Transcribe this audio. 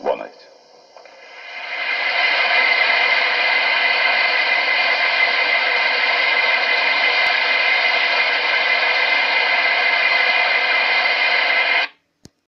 Boa noite.